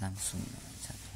langsung saja.